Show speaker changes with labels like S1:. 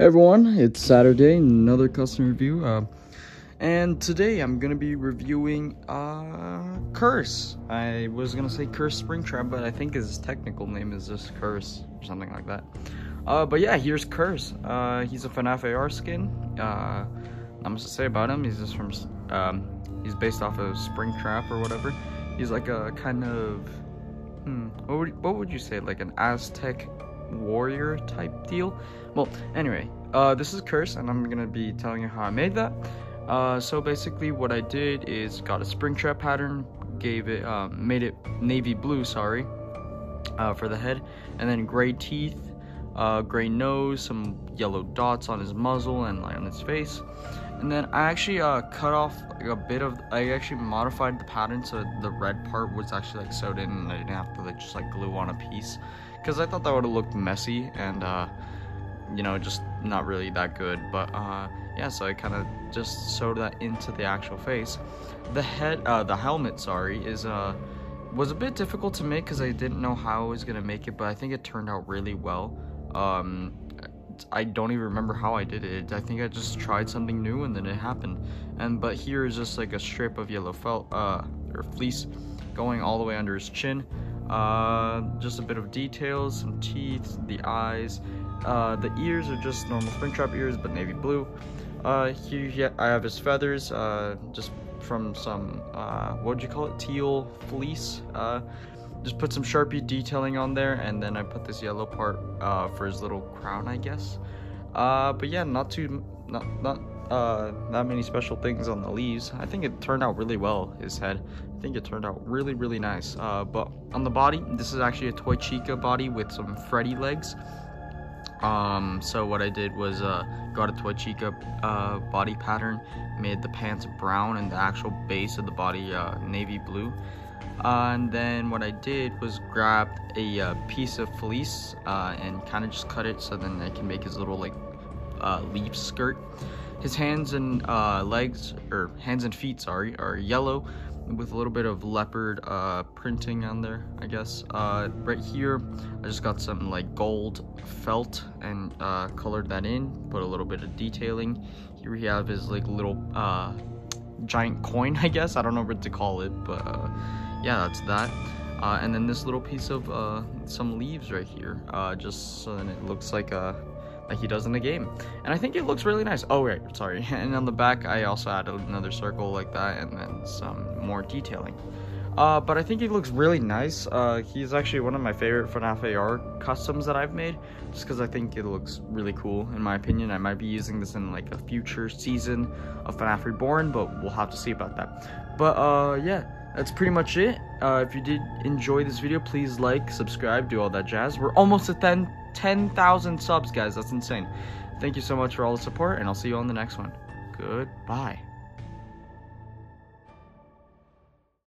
S1: Everyone, it's Saturday, another custom review. Uh, and today I'm gonna be reviewing uh, Curse. I was gonna say Curse Springtrap, but I think his technical name is just Curse or something like that. Uh, but yeah, here's Curse. Uh, he's a FNAF AR skin. Uh, not much to say about him. He's just from, um, he's based off of Springtrap or whatever. He's like a kind of, hmm, what would, what would you say, like an Aztec warrior type deal. Well, anyway, uh, this is Curse, and I'm gonna be telling you how I made that. Uh, so basically, what I did is got a Springtrap pattern, gave it, um, made it navy blue, sorry, uh, for the head, and then gray teeth, uh, gray nose, some yellow dots on his muzzle and like on his face. And then I actually uh, cut off like, a bit of, I actually modified the pattern so the red part was actually like sewed in and I didn't have to like just like glue on a piece. Because I thought that would have looked messy and uh, you know, just not really that good. But uh, yeah, so I kind of just sewed that into the actual face. The head, uh, the helmet, sorry, is uh, was a bit difficult to make because I didn't know how I was gonna make it, but I think it turned out really well. Um, I don't even remember how I did it. I think I just tried something new and then it happened. And but here is just like a strip of yellow felt uh or fleece going all the way under his chin. Uh, just a bit of details, some teeth, the eyes. Uh, the ears are just normal Springtrap ears, but navy blue. Uh, here I have his feathers, uh, just from some, uh, what would you call it, teal fleece. Just put some Sharpie detailing on there, and then I put this yellow part uh, for his little crown, I guess. Uh, but yeah, not too, not, not, uh, not many special things on the leaves. I think it turned out really well, his head. I think it turned out really, really nice. Uh, but on the body, this is actually a Toy Chica body with some Freddy legs. Um, so what I did was uh, got a Toy Chica uh, body pattern, made the pants brown and the actual base of the body navy blue. Uh, and then what I did was grab a uh, piece of fleece uh, and kind of just cut it so then I can make his little like uh, leaf skirt. His hands and uh, legs, or hands and feet, sorry, are yellow with a little bit of leopard printing on there, I guess. right here, I just got some like gold felt and colored that in, put a little bit of detailing. Here we have his like little giant coin, I guess. I don't know what to call it, but yeah, that's that. Uh, and then this little piece of uh, some leaves right here, uh, just so that it looks like uh, like he does in the game. And I think it looks really nice. Oh, right, sorry. And on the back, I also added another circle like that and then some more detailing. Uh, but I think he looks really nice. Uh, he's actually one of my favorite FNAF AR customs that I've made, just because I think it looks really cool, in my opinion. I might be using this in like a future season of FNAF Reborn, but we'll have to see about that. But uh, yeah that's pretty much it. Uh, if you did enjoy this video, please like, subscribe, do all that jazz. We're almost at 10,000 subs, guys. That's insane. Thank you so much for all the support, and I'll see you on the next one. Goodbye.